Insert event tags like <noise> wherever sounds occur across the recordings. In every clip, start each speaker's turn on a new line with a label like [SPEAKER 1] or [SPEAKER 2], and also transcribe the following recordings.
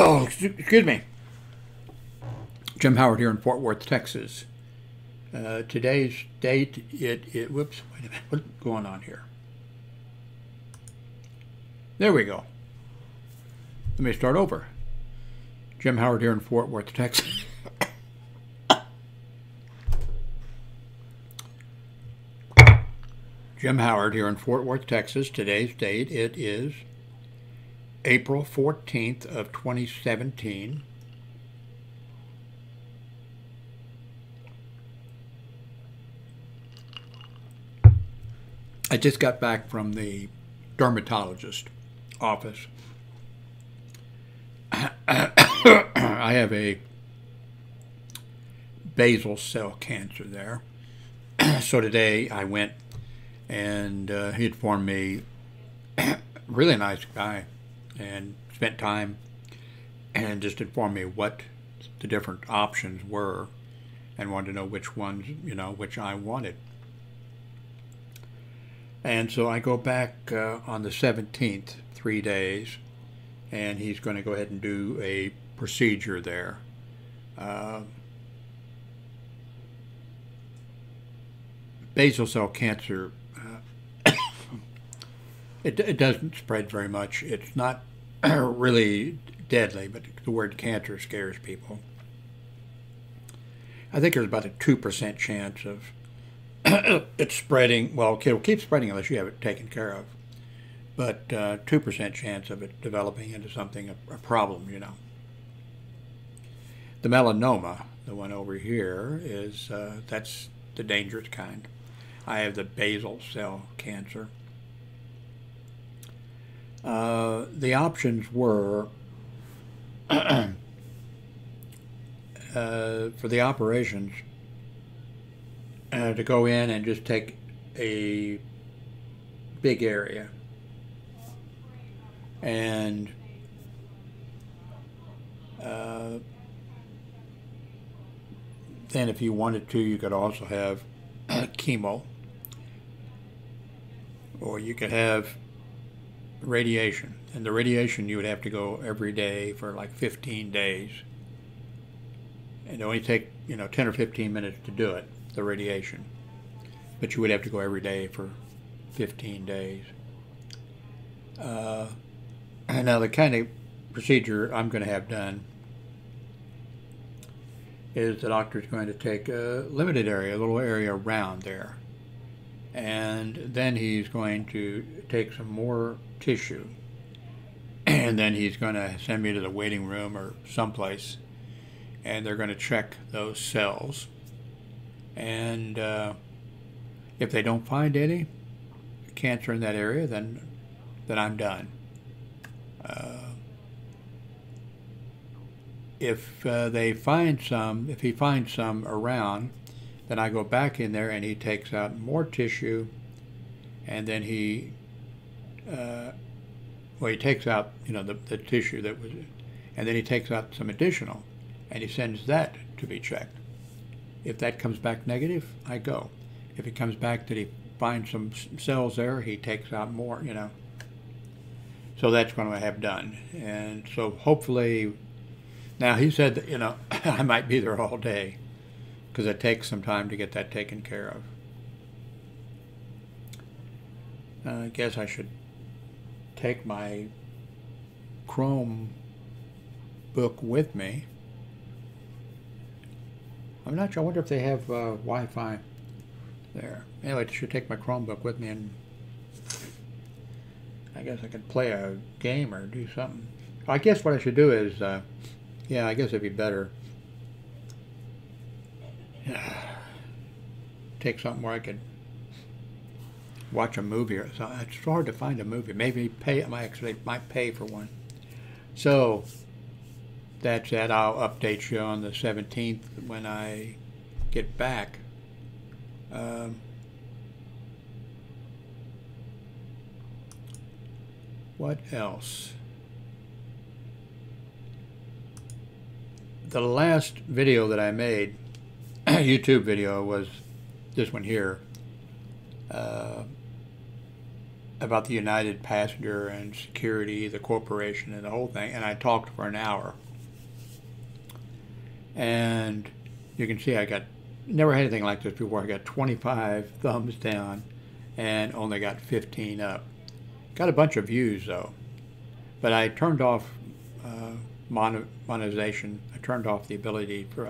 [SPEAKER 1] Oh, excuse me. Jim Howard here in Fort Worth, Texas. Uh, today's date, it, it, whoops, wait a minute, what's going on here? There we go. Let me start over. Jim Howard here in Fort Worth, Texas. <coughs> Jim Howard here in Fort Worth, Texas. Today's date, it is April 14th of 2017. I just got back from the dermatologist office. <coughs> I have a basal cell cancer there. <coughs> so today I went and uh, he informed me, <coughs> really nice guy, and spent time and just informed me what the different options were and wanted to know which ones, you know, which I wanted. And so I go back uh, on the 17th, three days, and he's going to go ahead and do a procedure there. Uh, basal cell cancer, uh, <coughs> it, it doesn't spread very much. It's not <clears throat> really deadly, but the word cancer scares people. I think there's about a 2% chance of <clears throat> it's spreading. Well, it'll keep spreading unless you have it taken care of. But uh, 2% chance of it developing into something, a, a problem, you know. The melanoma, the one over here, is uh, that's the dangerous kind. I have the basal cell cancer. Uh, the options were <clears throat> uh, for the operations uh, to go in and just take a big area. And uh, then if you wanted to you could also have <clears throat> chemo. Or you could have radiation and the radiation you would have to go every day for like 15 days and it only take you know 10 or 15 minutes to do it the radiation. But you would have to go every day for 15 days. Uh, and <clears throat> now, the kind of procedure I'm going to have done is the doctor is going to take a limited area, a little area around there. And then he's going to take some more tissue. And then he's going to send me to the waiting room or someplace. And they're going to check those cells and uh, if they don't find any cancer in that area, then then I'm done. Uh, if uh, they find some, if he finds some around, then I go back in there and he takes out more tissue, and then he, uh, well, he takes out you know the, the tissue that was, and then he takes out some additional, and he sends that to be checked. If that comes back negative, I go. If it comes back that he finds some cells there, he takes out more, you know. So that's what I have done. And so hopefully, now he said that, you know, <laughs> I might be there all day because it takes some time to get that taken care of. Uh, I guess I should take my Chrome book with me. I'm not sure. I wonder if they have uh, Wi-Fi there. Anyway, I should take my Chromebook with me and I guess I could play a game or do something. I guess what I should do is, uh, yeah, I guess it'd be better. <sighs> Take something where I could watch a movie or something. It's hard to find a movie. Maybe pay. I actually might pay for one. So that's that. I'll update you on the 17th when I get back. Um, what else? The last video that I made, <clears throat> YouTube video, was this one here. Uh, about the United Passenger and security, the corporation, and the whole thing. And I talked for an hour. And you can see I got never had anything like this before. I got 25 thumbs down and only got 15 up. Got a bunch of views though, but I turned off uh, monetization. I turned off the ability for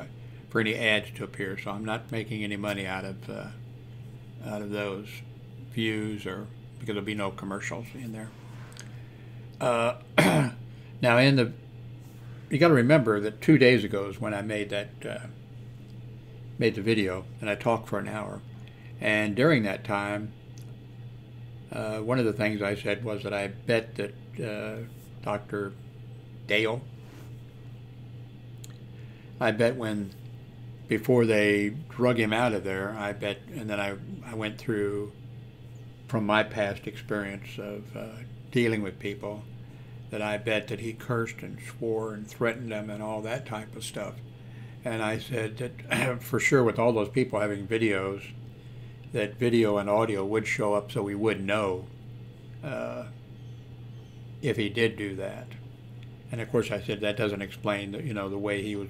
[SPEAKER 1] for any ads to appear, so I'm not making any money out of uh, out of those views or because there'll be no commercials in there. Uh, <clears throat> now in the you got to remember that two days ago is when I made that uh, made the video, and I talked for an hour. And during that time, uh, one of the things I said was that I bet that uh, Dr. Dale, I bet when before they drug him out of there, I bet, and then I, I went through from my past experience of uh, dealing with people that I bet that he cursed and swore and threatened them and all that type of stuff. And I said that <clears throat> for sure, with all those people having videos, that video and audio would show up so we would know uh, if he did do that. And of course, I said that doesn't explain, the, you know, the way he was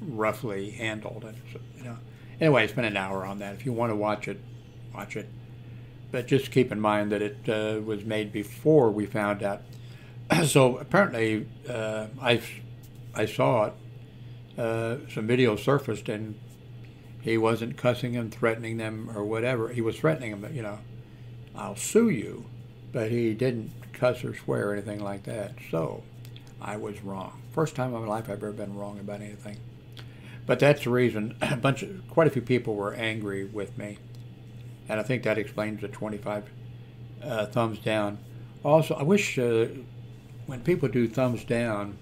[SPEAKER 1] roughly handled. And so, you know, anyway, it's been an hour on that. If you want to watch it, watch it. But just keep in mind that it uh, was made before we found out. <clears throat> so apparently, uh, I I saw it. Uh, some video surfaced, and he wasn't cussing them, threatening them, or whatever. He was threatening them, you know, I'll sue you. But he didn't cuss or swear or anything like that. So I was wrong. First time in my life I've ever been wrong about anything. But that's the reason <clears throat> a bunch of, quite a few people were angry with me. And I think that explains the 25 uh, thumbs down. Also, I wish uh, when people do thumbs down,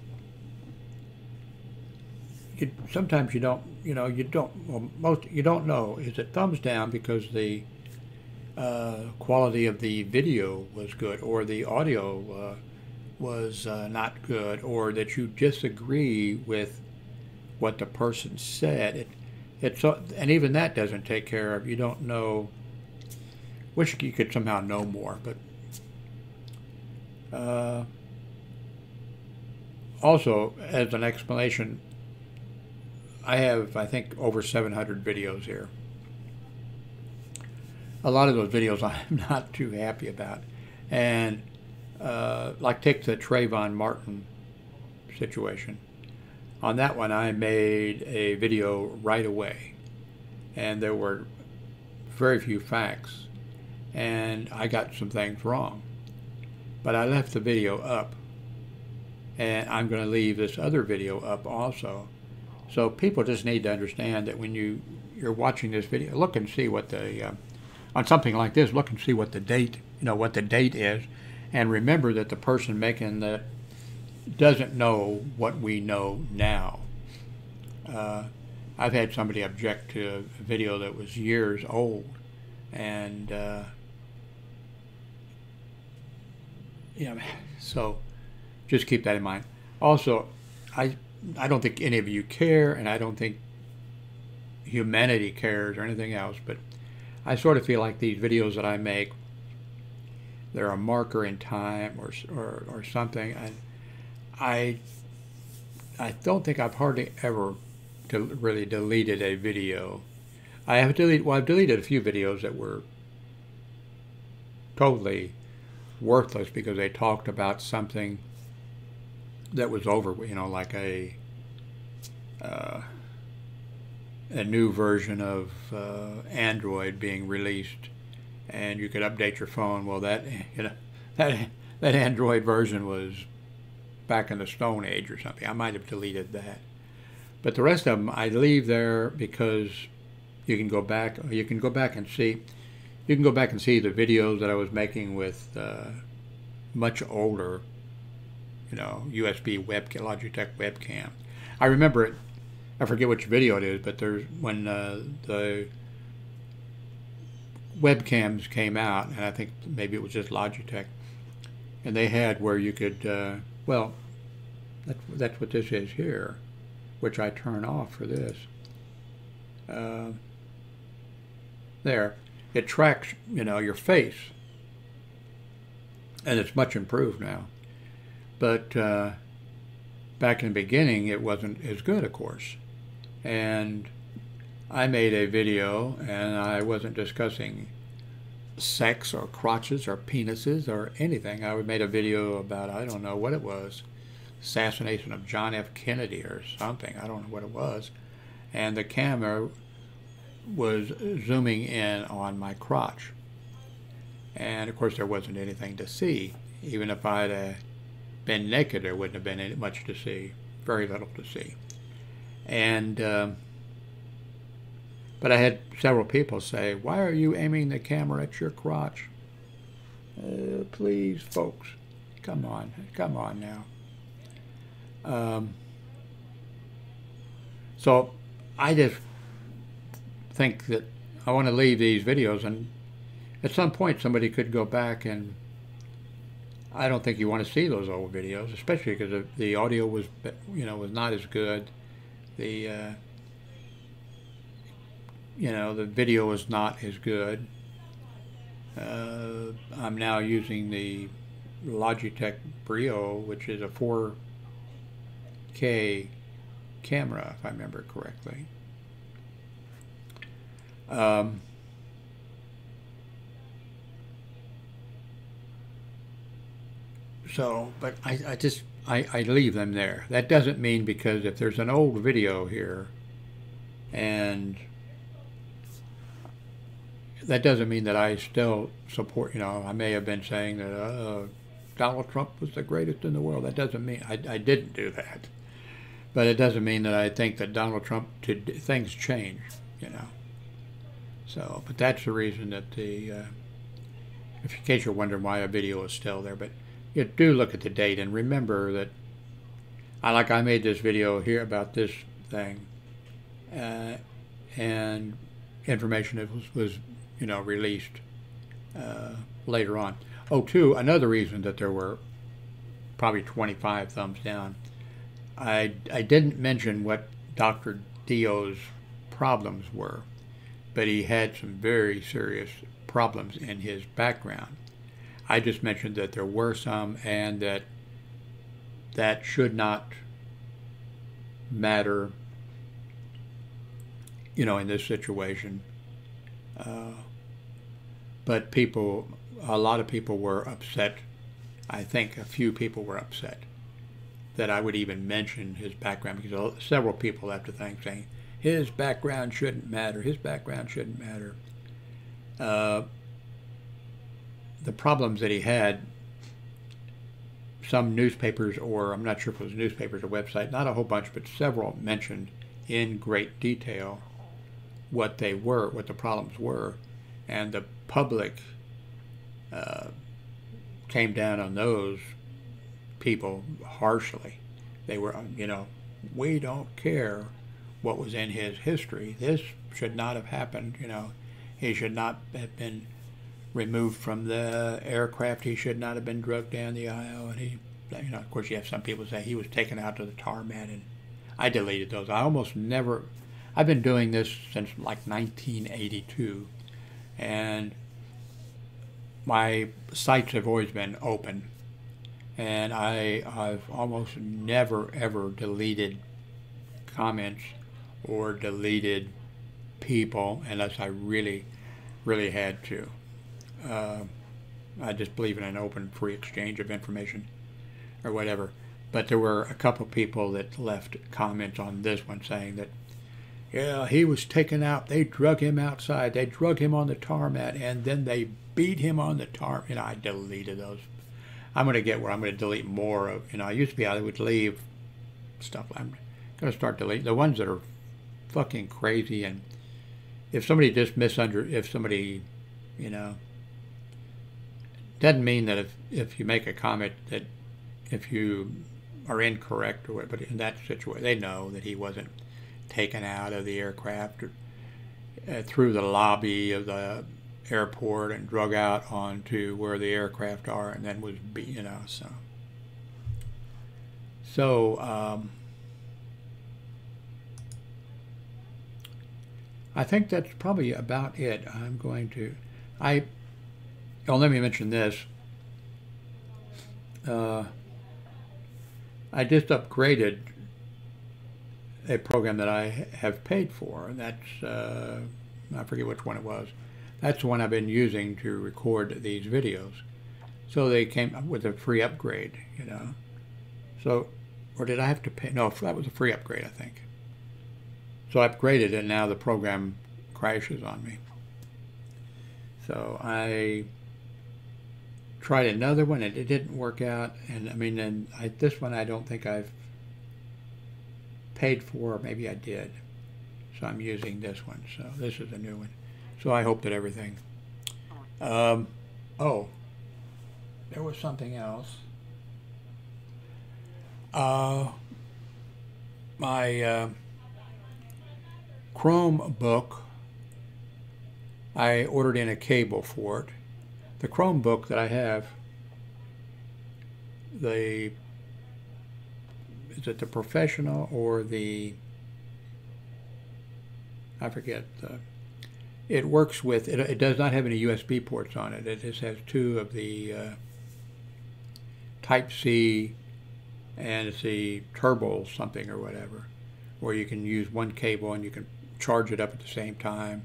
[SPEAKER 1] you, sometimes you don't, you know, you don't, well, most, you don't know. Is it thumbs down because the uh, quality of the video was good or the audio uh, was uh, not good or that you disagree with what the person said. It, it's and even that doesn't take care of. You don't know. Wish you could somehow know more, but uh, also as an explanation, I have I think over 700 videos here. A lot of those videos <laughs> I'm not too happy about, and uh, like take the Trayvon Martin situation on that one, I made a video right away, and there were very few facts, and I got some things wrong. But I left the video up, and I'm going to leave this other video up also. So people just need to understand that when you you're watching this video, look and see what the uh, on something like this, look and see what the date, you know, what the date is, and remember that the person making the doesn't know what we know now. Uh, I've had somebody object to a video that was years old, and uh, know, so just keep that in mind. Also, I I don't think any of you care, and I don't think humanity cares or anything else, but I sort of feel like these videos that I make, they're a marker in time or or, or something. And, I I don't think I've hardly ever del really deleted a video. I have deleted well I've deleted a few videos that were totally worthless because they talked about something that was over, you know, like a uh, a new version of uh, Android being released, and you could update your phone. Well, that you know that that Android version was back in the Stone Age or something. I might have deleted that. But the rest of them I leave there because you can go back. You can go back and see. You can go back and see the videos that I was making with uh, much older, you know, USB webcam, Logitech webcam. I remember it. I forget which video it is, but there's when uh, the webcams came out, and I think maybe it was just Logitech, and they had where you could uh, well, that's, that's what this is here, which I turn off for this. Uh, there, it tracks, you know, your face. and it's much improved now. But uh, back in the beginning, it wasn't as good, of course. And I made a video, and I wasn't discussing sex or crotches or penises or anything. I made a video about, I don't know what it was, assassination of John F. Kennedy or something. I don't know what it was. And the camera was zooming in on my crotch. And of course, there wasn't anything to see. Even if I'd uh, been naked, there wouldn't have been much to see, very little to see. And, um, but I had several people say, Why are you aiming the camera at your crotch? Uh, please, folks, come on, come on now. Um, so I just think that I want to leave these videos and at some point somebody could go back and I don't think you want to see those old videos, especially because the, the audio was, you know, was not as good. The, uh, you know, the video was not as good. Uh, I'm now using the Logitech Brio, which is a 4K camera, if I remember correctly. Um, so, but I, I just, I, I leave them there. That doesn't mean because if there's an old video here and that doesn't mean that I still support, you know, I may have been saying that uh, Donald Trump was the greatest in the world. That doesn't mean, I, I didn't do that. But it doesn't mean that I think that Donald Trump, to, things change, you know. So, but that's the reason that the, uh, if in case you're wondering why a video is still there, but you do look at the date and remember that, I like I made this video here about this thing, uh, and information that was, was you know, released uh, later on. Oh, two, another reason that there were probably 25 thumbs down. I, I didn't mention what Dr. Dio's problems were but he had some very serious problems in his background. I just mentioned that there were some and that that should not matter, you know, in this situation. Uh, but people, a lot of people were upset. I think a few people were upset that I would even mention his background because several people after things saying, his background shouldn't matter. His background shouldn't matter. Uh, the problems that he had, some newspapers, or I'm not sure if it was newspapers or website, not a whole bunch, but several mentioned in great detail what they were, what the problems were, and the public uh, came down on those people harshly. They were, you know, we don't care what was in his history. This should not have happened. You know, he should not have been removed from the aircraft. He should not have been drugged down the aisle. And he, you know, of course, you have some people say he was taken out to the tarmac, and I deleted those. I almost never. I've been doing this since like 1982, and my sites have always been open, and I I've almost never ever deleted comments or deleted people unless I really, really had to. Uh, I just believe in an open, free exchange of information or whatever. But there were a couple people that left comments on this one saying that, yeah, he was taken out. They drug him outside. They drug him on the tarmac, and then they beat him on the tarmac. And I deleted those. I'm going to get where I'm going to delete more of. You know, I used to be I would leave stuff. I'm going to start deleting the ones that are fucking crazy. And if somebody just misunder, if somebody, you know, doesn't mean that if, if you make a comment that if you are incorrect or but in that situation, they know that he wasn't taken out of the aircraft or uh, through the lobby of the airport and drug out onto where the aircraft are and then was, be, you know, so. So, um, I think that's probably about it. I'm going to, I, oh, let me mention this. uh, I just upgraded a program that I have paid for. And that's, uh, I forget which one it was. That's the one I've been using to record these videos. So they came up with a free upgrade, you know. So, or did I have to pay? No, that was a free upgrade, I think. So I upgraded and now the program crashes on me. So I tried another one and it didn't work out. And I mean, and I, this one I don't think I've paid for, maybe I did. So I'm using this one. So this is a new one. So I hope that everything. Um, oh, there was something else. Uh, my uh, Chromebook, I ordered in a cable for it. The Chromebook that I have, the is it the professional or the I forget. Uh, it works with it, it. does not have any USB ports on it. It just has two of the uh, Type C, and it's the turbo something or whatever, where you can use one cable and you can charge it up at the same time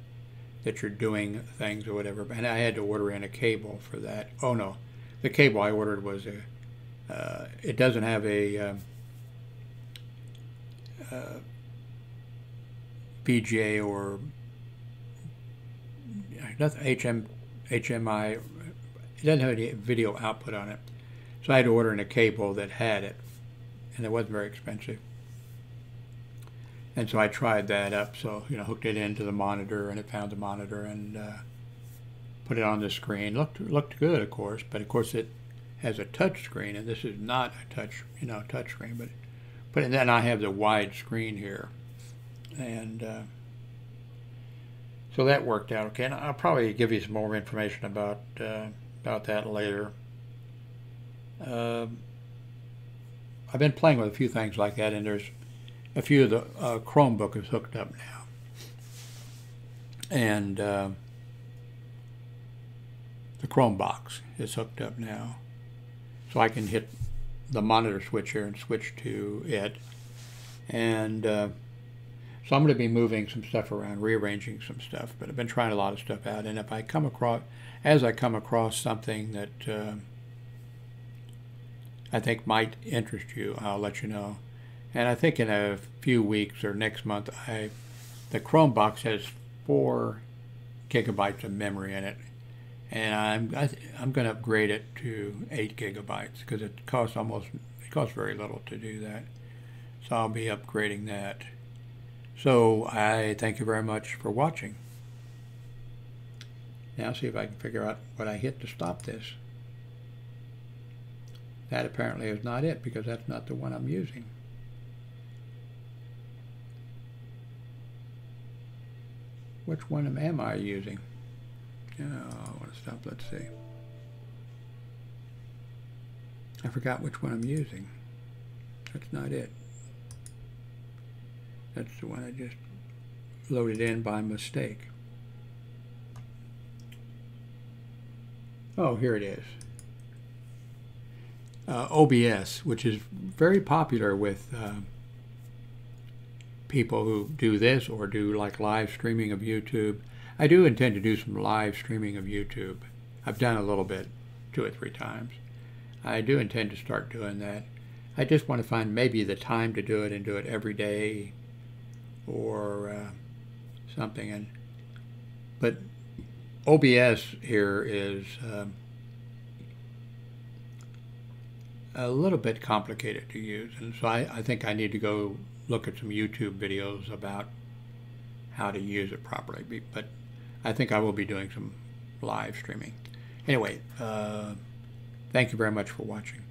[SPEAKER 1] that you're doing things or whatever. And I had to order in a cable for that. Oh no, the cable I ordered was a. Uh, it doesn't have a. Um, uh, or nothing HM, HMI. It doesn't have any video output on it. So I had to order in a cable that had it, and it wasn't very expensive. And so I tried that up. So you know, hooked it into the monitor, and it found the monitor, and uh, put it on the screen. looked looked good, of course, but of course it has a touch screen, and this is not a touch, you know, touch screen. But but then I have the wide screen here, and uh, so that worked out okay. And I'll probably give you some more information about uh, about that later. Uh, I've been playing with a few things like that, and there's a few of the uh, Chromebook is hooked up now, and uh, the Chrome box is hooked up now, so I can hit the monitor switch here and switch to it, and uh, so I'm going to be moving some stuff around, rearranging some stuff, but I've been trying a lot of stuff out. And if I come across, as I come across something that uh, I think might interest you, I'll let you know. And I think in a few weeks or next month, I the Chrome box has four gigabytes of memory in it, and I'm I am going to upgrade it to eight gigabytes because it costs almost it costs very little to do that. So I'll be upgrading that. So I thank you very much for watching. Now see if I can figure out what I hit to stop this. That apparently is not it because that's not the one I'm using. Which one am I using? Oh, I want to stop. Let's see. I forgot which one I'm using. That's not it. That's the one I just loaded in by mistake. Oh, here it is. Uh, OBS, which is very popular with uh, people who do this or do like live streaming of YouTube. I do intend to do some live streaming of YouTube. I've done a little bit, two or three times. I do intend to start doing that. I just want to find maybe the time to do it and do it every day or uh, something. And but OBS here is um, a little bit complicated to use, and so I, I think I need to go look at some YouTube videos about how to use it properly. But I think I will be doing some live streaming. Anyway, uh, thank you very much for watching.